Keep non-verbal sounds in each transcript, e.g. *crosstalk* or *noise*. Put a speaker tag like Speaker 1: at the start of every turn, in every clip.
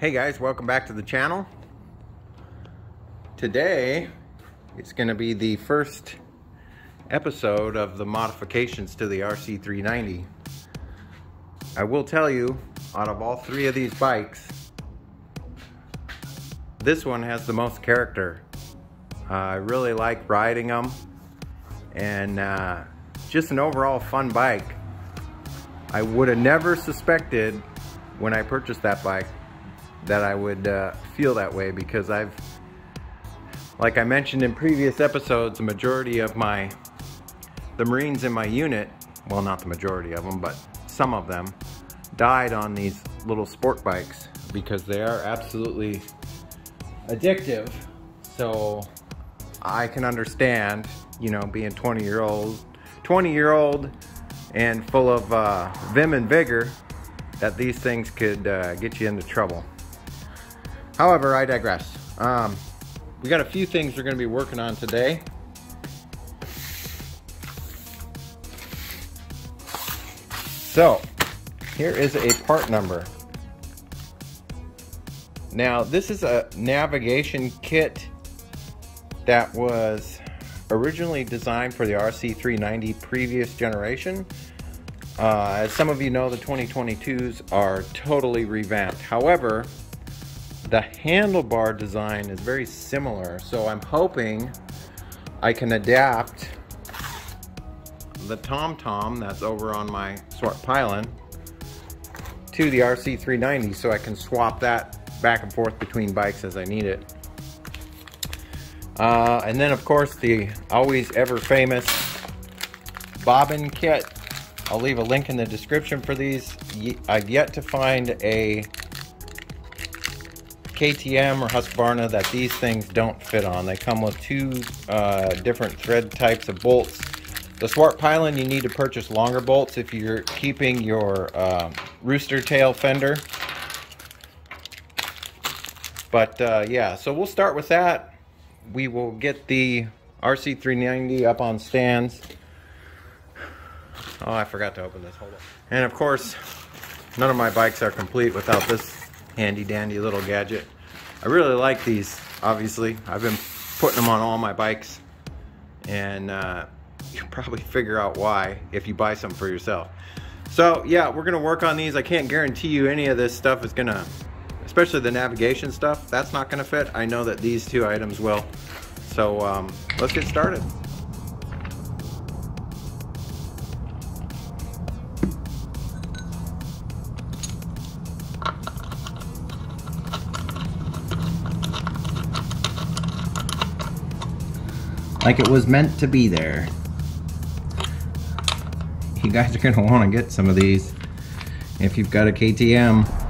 Speaker 1: Hey guys, welcome back to the channel. Today, it's going to be the first episode of the modifications to the RC390. I will tell you, out of all three of these bikes, this one has the most character. Uh, I really like riding them and uh, just an overall fun bike. I would have never suspected when I purchased that bike that I would uh, feel that way because I've, like I mentioned in previous episodes, the majority of my, the Marines in my unit, well not the majority of them, but some of them, died on these little sport bikes because they are absolutely addictive. So I can understand, you know, being 20 year old, 20 year old and full of uh, vim and vigor that these things could uh, get you into trouble. However, I digress. Um, we got a few things we're going to be working on today. So, here is a part number. Now, this is a navigation kit that was originally designed for the RC390 previous generation. Uh, as some of you know, the 2022s are totally revamped. However, the handlebar design is very similar, so I'm hoping I can adapt the TomTom that's over on my Svartpilen to the RC390 so I can swap that back and forth between bikes as I need it. Uh, and then of course the always ever famous bobbin kit. I'll leave a link in the description for these. I've yet to find a KTM or Husqvarna that these things don't fit on. They come with two uh, different thread types of bolts. The Svartpilen, you need to purchase longer bolts if you're keeping your uh, rooster tail fender. But uh, yeah, so we'll start with that. We will get the RC390 up on stands. Oh, I forgot to open this. Hold. And of course, none of my bikes are complete without this handy dandy little gadget. I really like these, obviously. I've been putting them on all my bikes and uh, you probably *laughs* figure out why if you buy some for yourself. So yeah, we're gonna work on these. I can't guarantee you any of this stuff is gonna, especially the navigation stuff, that's not gonna fit. I know that these two items will. So um, let's get started. Like it was meant to be there. You guys are gonna wanna get some of these if you've got a KTM.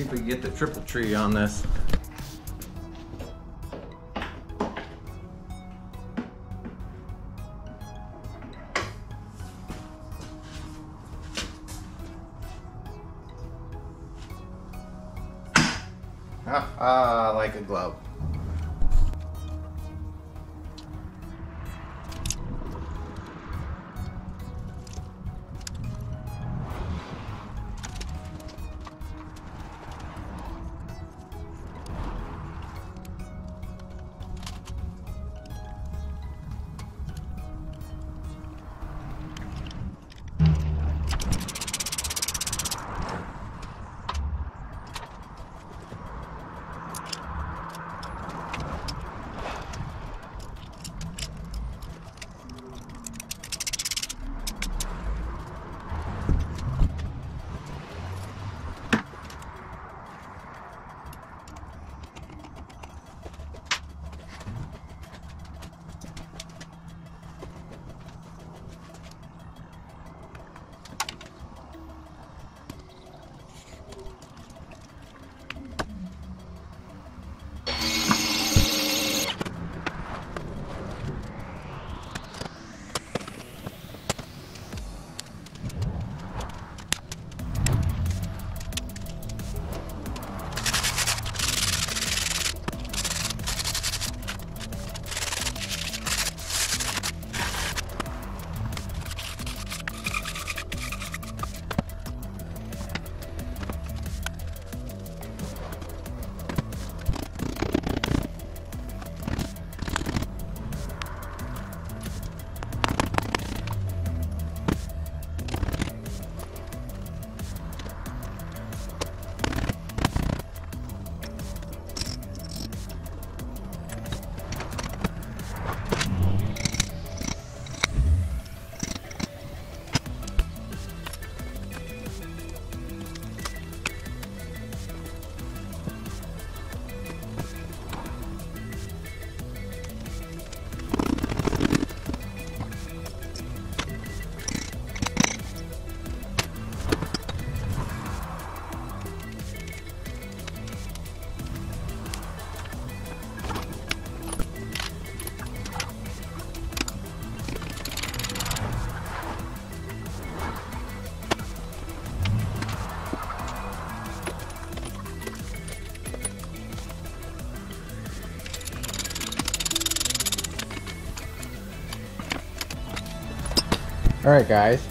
Speaker 1: See if we can get the triple tree on this. Alright guys,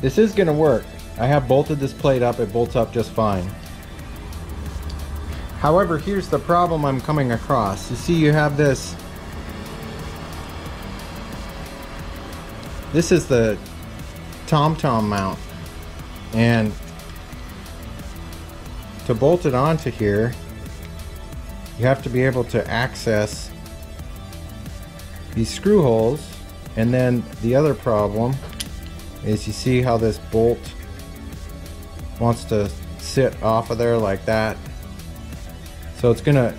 Speaker 1: this is going to work. I have bolted this plate up, it bolts up just fine. However, here's the problem I'm coming across. You see you have this, this is the TomTom -tom mount and to bolt it onto here you have to be able to access these screw holes and then the other problem is you see how this bolt wants to sit off of there like that? So it's gonna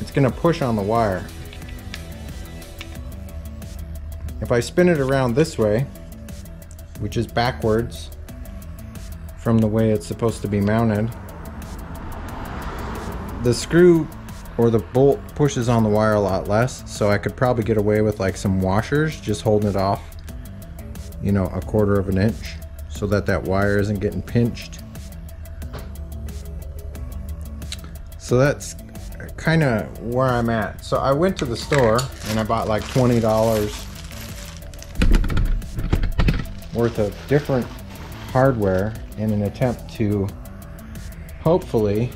Speaker 1: it's gonna push on the wire. If I spin it around this way which is backwards from the way it's supposed to be mounted the screw or the bolt pushes on the wire a lot less so I could probably get away with like some washers just holding it off you know a quarter of an inch so that that wire isn't getting pinched. So that's kind of where I'm at. So I went to the store and I bought like $20 worth of different hardware in an attempt to hopefully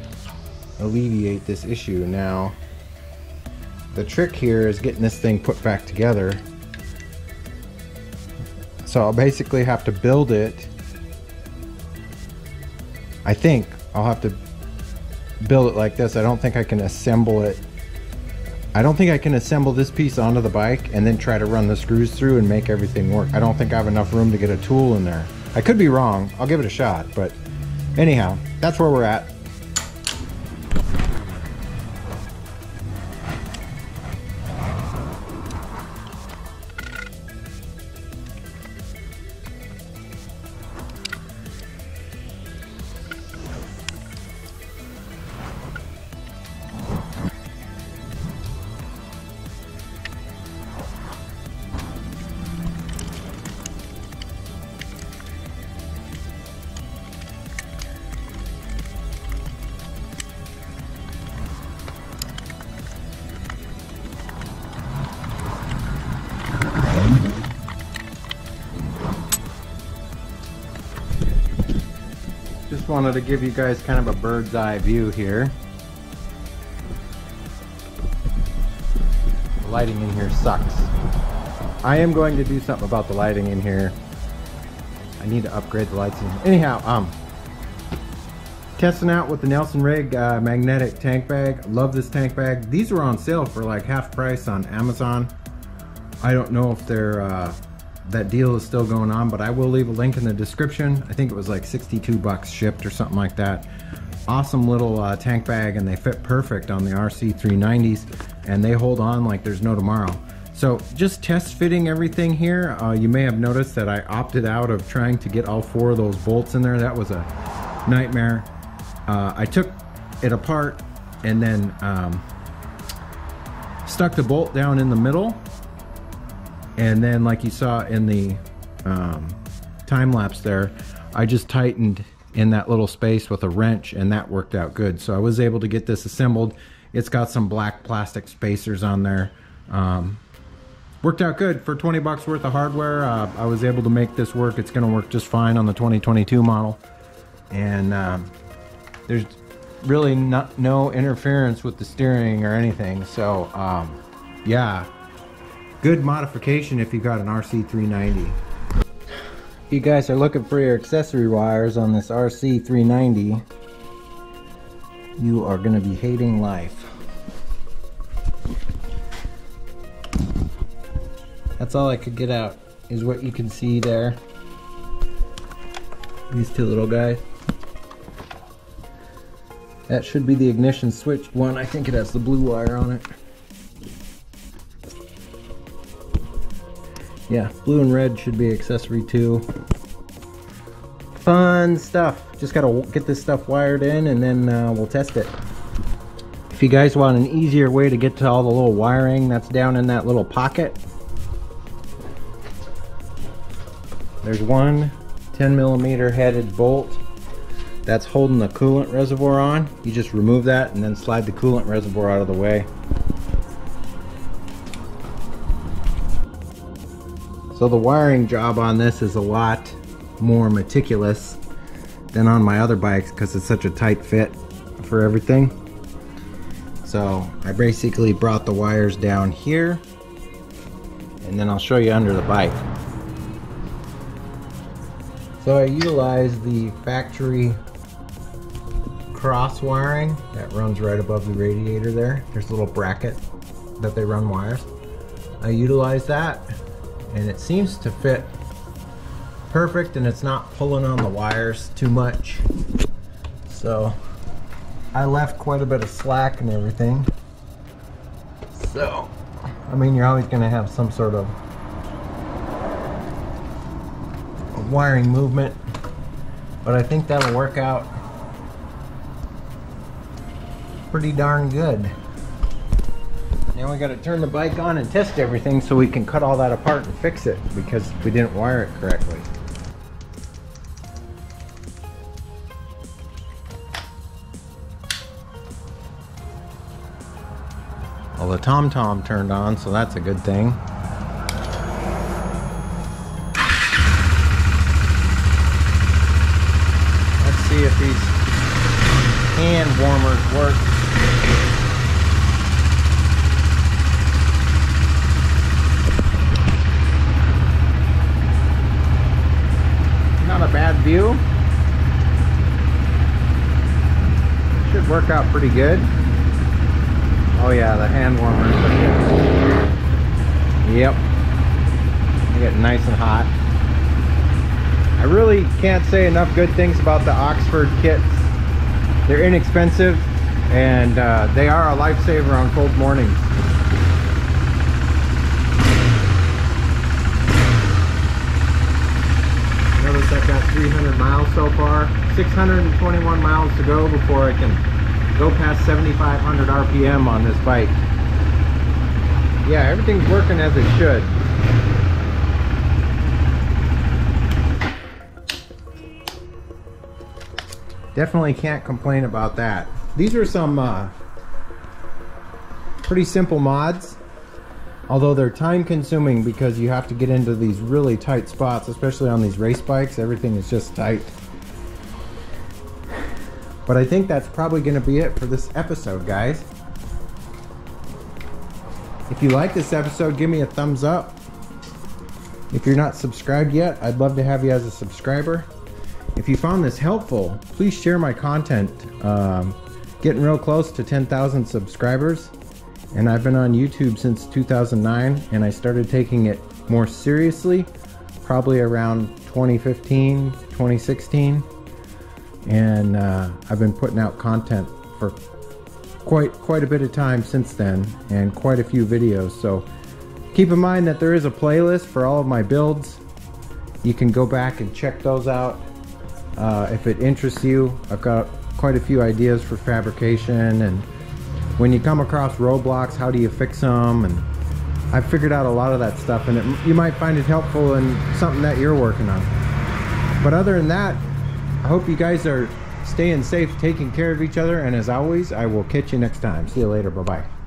Speaker 1: alleviate this issue. Now the trick here is getting this thing put back together so I'll basically have to build it. I think I'll have to build it like this. I don't think I can assemble it. I don't think I can assemble this piece onto the bike and then try to run the screws through and make everything work. I don't think I have enough room to get a tool in there. I could be wrong. I'll give it a shot, but anyhow, that's where we're at. Wanted to give you guys kind of a bird's eye view here. The lighting in here sucks. I am going to do something about the lighting in here. I need to upgrade the lights in here. Anyhow, um, testing out with the Nelson Rigg uh, magnetic tank bag. Love this tank bag. These were on sale for like half price on Amazon. I don't know if they're uh, that deal is still going on, but I will leave a link in the description. I think it was like 62 bucks shipped or something like that. Awesome little uh, tank bag and they fit perfect on the RC390s and they hold on like there's no tomorrow. So just test fitting everything here. Uh, you may have noticed that I opted out of trying to get all four of those bolts in there. That was a nightmare. Uh, I took it apart and then um, stuck the bolt down in the middle and then like you saw in the um, time lapse there, I just tightened in that little space with a wrench and that worked out good. So I was able to get this assembled. It's got some black plastic spacers on there. Um, worked out good for 20 bucks worth of hardware. Uh, I was able to make this work. It's gonna work just fine on the 2022 model. And um, there's really not, no interference with the steering or anything. So um, yeah, good modification if you got an RC390. If you guys are looking for your accessory wires on this RC390, you are going to be hating life. That's all I could get out, is what you can see there. These two little guys. That should be the ignition switch one. I think it has the blue wire on it. Yeah, blue and red should be accessory too. Fun stuff. Just gotta get this stuff wired in and then uh, we'll test it. If you guys want an easier way to get to all the little wiring that's down in that little pocket, there's one 10 millimeter headed bolt that's holding the coolant reservoir on. You just remove that and then slide the coolant reservoir out of the way. So the wiring job on this is a lot more meticulous than on my other bikes because it's such a tight fit for everything. So I basically brought the wires down here and then I'll show you under the bike. So I utilize the factory cross wiring that runs right above the radiator there. There's a little bracket that they run wires. I utilize that and it seems to fit perfect and it's not pulling on the wires too much. So I left quite a bit of slack and everything. So, I mean, you're always going to have some sort of wiring movement, but I think that'll work out pretty darn good. Now we got to turn the bike on and test everything so we can cut all that apart and fix it because we didn't wire it correctly. Well, the TomTom turned on, so that's a good thing. Let's see if these hand warmers work. Work out pretty good. Oh yeah, the hand warmers. Yep. They get nice and hot. I really can't say enough good things about the Oxford kits. They're inexpensive and uh, they are a lifesaver on cold mornings. Notice I've got 300 miles so far. 621 miles to go before I can go past 7,500 RPM on this bike. Yeah, everything's working as it should. Definitely can't complain about that. These are some uh, pretty simple mods although they're time consuming because you have to get into these really tight spots especially on these race bikes everything is just tight but I think that's probably gonna be it for this episode guys. If you like this episode give me a thumbs up. If you're not subscribed yet I'd love to have you as a subscriber. If you found this helpful please share my content. Um, getting real close to 10,000 subscribers and I've been on YouTube since 2009 and I started taking it more seriously probably around 2015 2016 and uh, I've been putting out content for quite quite a bit of time since then and quite a few videos so keep in mind that there is a playlist for all of my builds you can go back and check those out uh, if it interests you I've got quite a few ideas for fabrication and when you come across roadblocks, how do you fix them? And I've figured out a lot of that stuff and it, you might find it helpful in something that you're working on. But other than that, I hope you guys are staying safe, taking care of each other, and as always, I will catch you next time. See you later. Bye-bye.